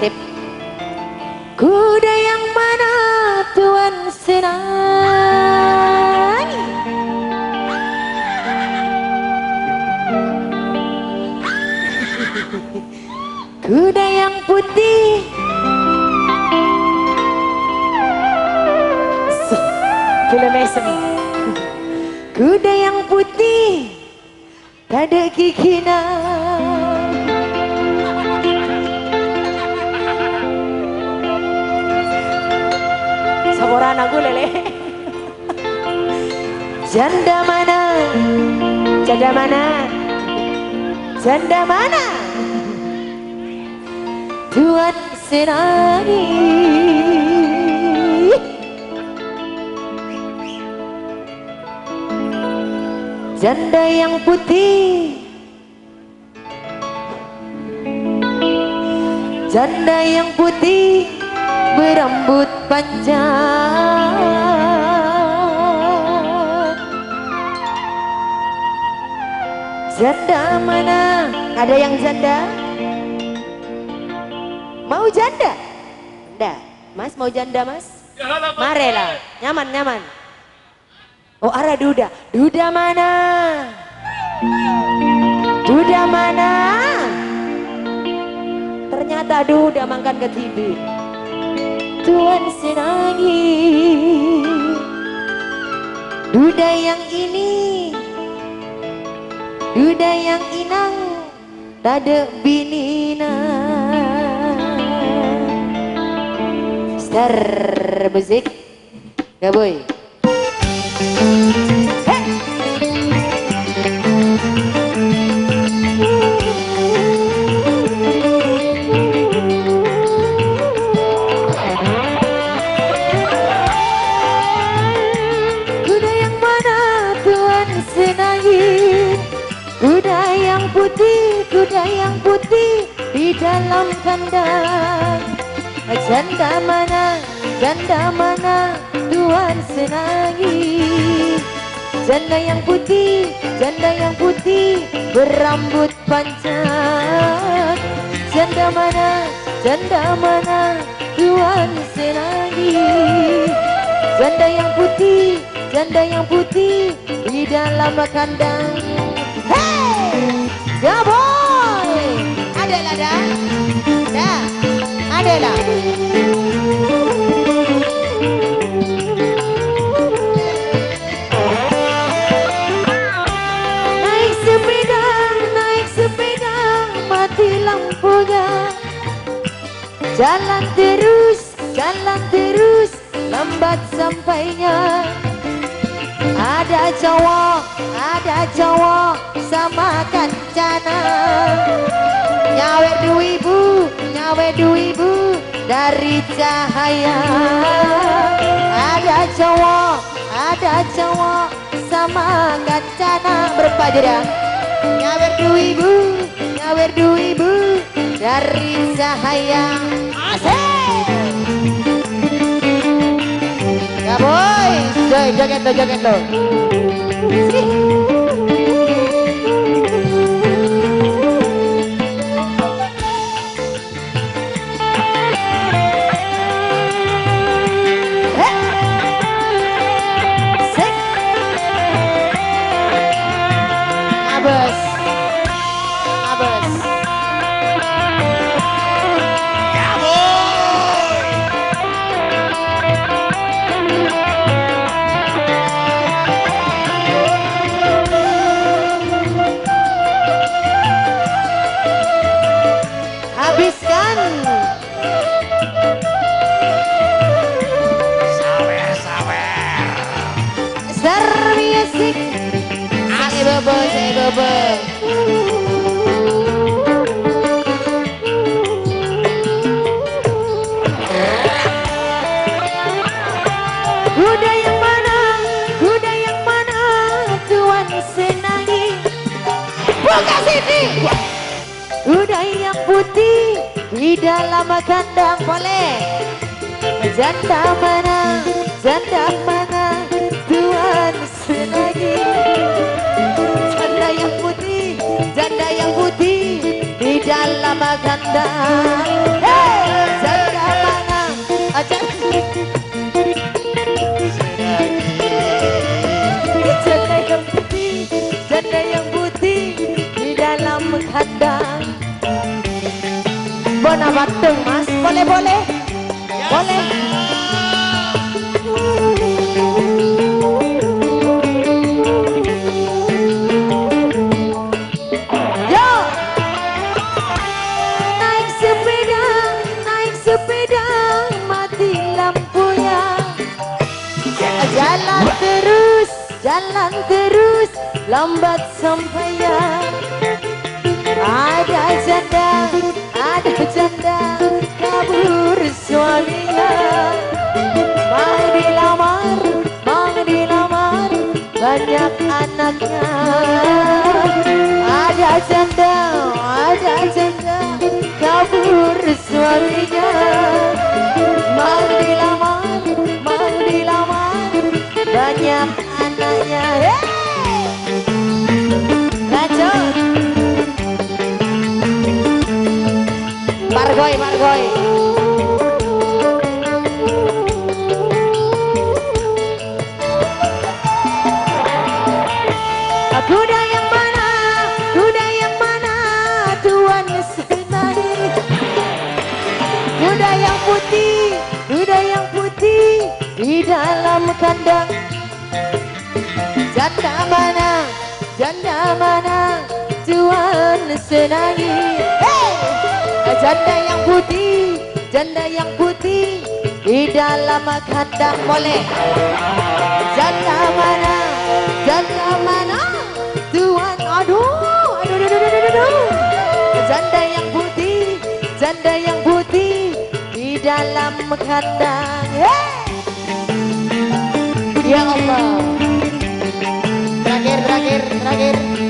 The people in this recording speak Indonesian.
Sip. Kuda yang mana Tuan senangi? Kuda yang putih. Kuda yang putih. Tak ada kikinan Janda mana? Janda mana? Janda mana? Tuan Senangi Janda yang putih. Janda yang putih Berambut panjang Janda mana? Ada yang janda? Mau janda? Enggak. Mas mau janda mas? Mari lah. Nyaman, nyaman. Oh arah duda. Duda mana? Duda mana? Ternyata duda makan ke TV. Tuan senangi. Duda yang ini. Duda yang inang. Tak ada binina. Star musik. Gak boy. Kuda Dalam kandang Janda mana, janda mana Tuhan senangi. Janda yang putih, janda yang putih Berambut panjang Janda mana, janda mana Tuhan senangi. Janda yang putih, janda yang putih Di dalam kandang. Hey, boy Ada? Ada. Lah Naik sepeda, naik sepeda Mati lampunya. Jalan terus, jalan terus Lambat sampainya. Ada cowok, ada cowok Sama kancana Nyawe dua ibu, nyawe dua ibu Dari cahaya Ada cowok, ada cowok Sama kancana Berapa jeda? Nyawe dua ibu, nyawe dua ibu Dari cahaya Asik! Ya boy, joget tuh, joget bobo. Kuda yang mana, kuda yang mana? Tuan senangi. Buka sini. Kuda yang putih di dalam kandang boleh. Janda mana, janda mana maganda Hey! Ajan? Yang putih Janda yang putih Di dalam kandang Bona batu mas Boleh boleh lambat sampainya ada janda ada janda kabur suaminya. Mau dilamar mau dilamar banyak anaknya. Ada janda ada janda kabur suaminya Margoy, Margoy. Kuda yang mana? Kuda yang mana? Tuan senari. Kuda yang putih, kuda yang putih di dalam kandang. Janda mana? Janda mana? Tuan senangi. Janda yang putih, janda yang putih di dalam kandang boleh. Janda mana? Janda mana? Tuan, aduh, aduh, aduh, aduh, aduh, aduh. Janda yang putih, janda yang putih di dalam kandang. Hey! Ya Allah. Terakhir, terakhir, terakhir.